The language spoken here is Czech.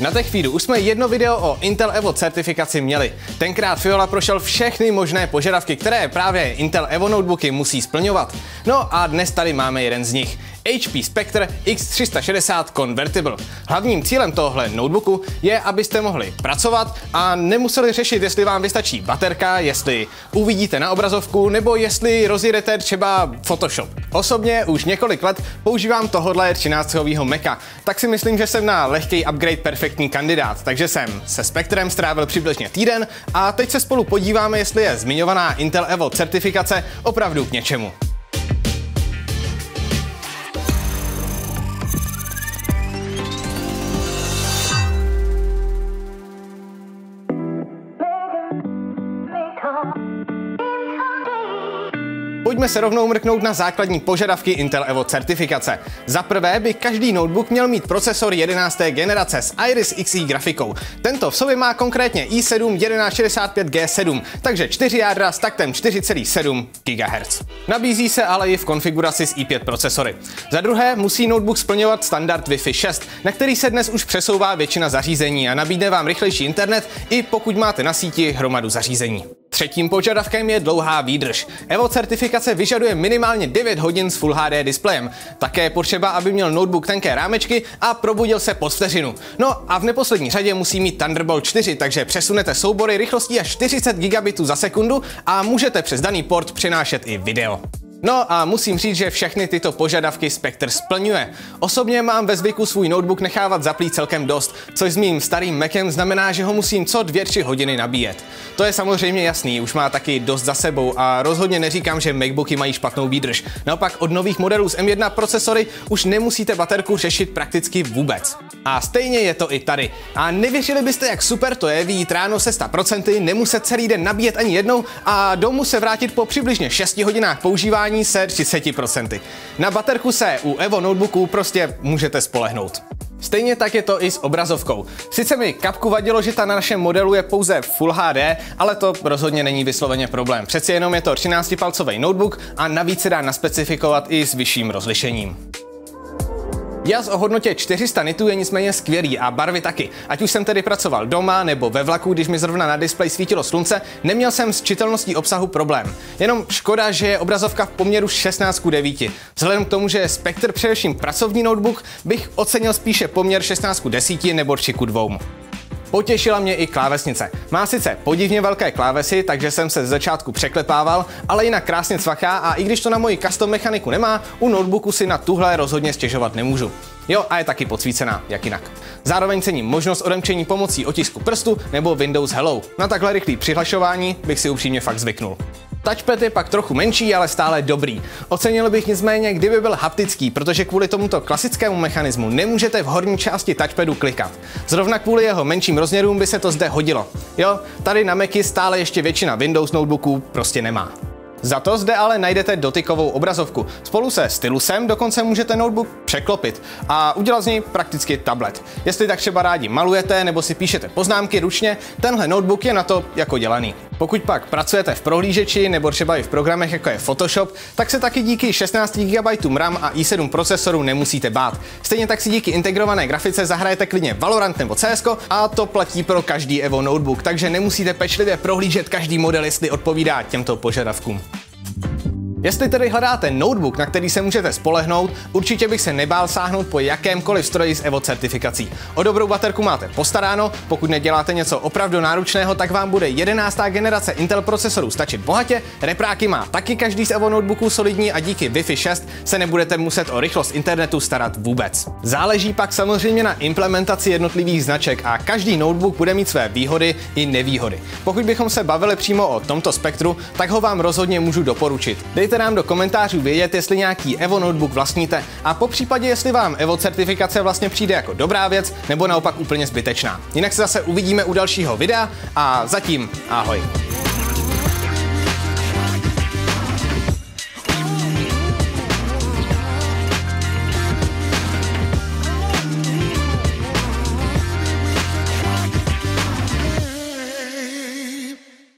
Na TechFeedu už jsme jedno video o Intel Evo certifikaci měli. Tenkrát Fiola prošel všechny možné požadavky, které právě Intel Evo notebooky musí splňovat. No a dnes tady máme jeden z nich. HP Spectre X360 Convertible. Hlavním cílem tohle notebooku je, abyste mohli pracovat a nemuseli řešit, jestli vám vystačí baterka, jestli uvidíte na obrazovku nebo jestli rozjedete třeba Photoshop. Osobně už několik let používám tohohle 13 Maca, tak si myslím, že jsem na lehký upgrade perfektní kandidát, takže jsem se Spectrem strávil přibližně týden a teď se spolu podíváme, jestli je zmiňovaná Intel Evo certifikace opravdu k něčemu. Pojďme se rovnou mrknout na základní požadavky Intel Evo certifikace. Za prvé by každý notebook měl mít procesor 11. generace s Iris Xe grafikou. Tento v sobě má konkrétně i7 1165G7, takže 4 jádra s taktem 4,7 GHz. Nabízí se ale i v konfiguraci s i5 procesory. Za druhé musí notebook splňovat standard Wi-Fi 6, na který se dnes už přesouvá většina zařízení a nabídne vám rychlejší internet, i pokud máte na síti hromadu zařízení. Třetím požadavkem je dlouhá výdrž. Evo certifikace vyžaduje minimálně 9 hodin s Full HD displejem. Také je potřeba, aby měl notebook tenké rámečky a probudil se pod vteřinu. No a v neposlední řadě musí mít Thunderbolt 4, takže přesunete soubory rychlostí až 40 gigabitů za sekundu a můžete přes daný port přenášet i video. No a musím říct, že všechny tyto požadavky Spectre splňuje. Osobně mám ve zvyku svůj notebook nechávat zaplít celkem dost, což s mým starým Macem znamená, že ho musím co 2-3 hodiny nabíjet. To je samozřejmě jasný, už má taky dost za sebou a rozhodně neříkám, že Macbooky mají špatnou výdrž. Naopak od nových modelů s M1 procesory už nemusíte baterku řešit prakticky vůbec. A stejně je to i tady. A nevěřili byste, jak super to je vyjít ráno se 100%, nemuset celý den nabíjet ani jednou a domů se vrátit po přibližně 6 hodinách používání vyrovnání se 30%. Na baterku se u Evo notebooku prostě můžete spolehnout. Stejně tak je to i s obrazovkou. Sice mi kapku vadilo, že ta na našem modelu je pouze Full HD, ale to rozhodně není vysloveně problém. Přeci jenom je to 13-palcový notebook a navíc se dá naspecifikovat i s vyšším rozlišením. Jas o hodnotě 400 nitů je nicméně skvělý a barvy taky. Ať už jsem tedy pracoval doma nebo ve vlaku, když mi zrovna na displeji svítilo slunce, neměl jsem s čitelností obsahu problém. Jenom škoda, že je obrazovka v poměru 16 k 9. Vzhledem k tomu, že je Spectre především pracovní notebook, bych ocenil spíše poměr 16 k 10 nebo 3 k 2. Potěšila mě i klávesnice. Má sice podivně velké klávesy, takže jsem se z začátku překlepával, ale jinak krásně cvaká a i když to na moji custom mechaniku nemá, u notebooku si na tuhle rozhodně stěžovat nemůžu. Jo, a je taky podsvícená, jak jinak. Zároveň cením možnost odemčení pomocí otisku prstu nebo Windows Hello. Na takhle rychlý přihlašování bych si upřímně fakt zvyknul. Touchpad je pak trochu menší, ale stále dobrý. Ocenil bych nicméně, kdyby byl haptický, protože kvůli tomuto klasickému mechanismu nemůžete v horní části touchpadu klikat. Zrovna kvůli jeho menším rozměrům by se to zde hodilo. Jo, tady na Macy stále ještě většina Windows notebooků prostě nemá. Za to zde ale najdete dotykovou obrazovku. Spolu se stylusem dokonce můžete notebook překlopit a udělat z něj prakticky tablet. Jestli tak třeba rádi malujete nebo si píšete poznámky ručně, tenhle notebook je na to jako dělaný. Pokud pak pracujete v prohlížeči nebo třeba i v programech jako je Photoshop, tak se taky díky 16 GB RAM a i7 procesoru nemusíte bát. Stejně tak si díky integrované grafice zahrajete klidně Valorant nebo CS a to platí pro každý Evo notebook, takže nemusíte pečlivě prohlížet každý model, jestli odpovídá těmto požadavkům. Jestli tedy hledáte notebook, na který se můžete spolehnout, určitě bych se nebál sáhnout po jakémkoliv stroji s Evo certifikací. O dobrou baterku máte postaráno, pokud neděláte něco opravdu náročného, tak vám bude 11. generace Intel procesorů stačit bohatě, repráky má taky každý z Evo notebooků solidní a díky Wi-Fi 6 se nebudete muset o rychlost internetu starat vůbec. Záleží pak samozřejmě na implementaci jednotlivých značek a každý notebook bude mít své výhody i nevýhody. Pokud bychom se bavili přímo o tomto spektru, tak ho vám rozhodně můžu doporučit. Dejte Dejte nám do komentářů vědět, jestli nějaký Evo notebook vlastníte a po případě, jestli vám Evo certifikace vlastně přijde jako dobrá věc nebo naopak úplně zbytečná. Jinak se zase uvidíme u dalšího videa a zatím ahoj.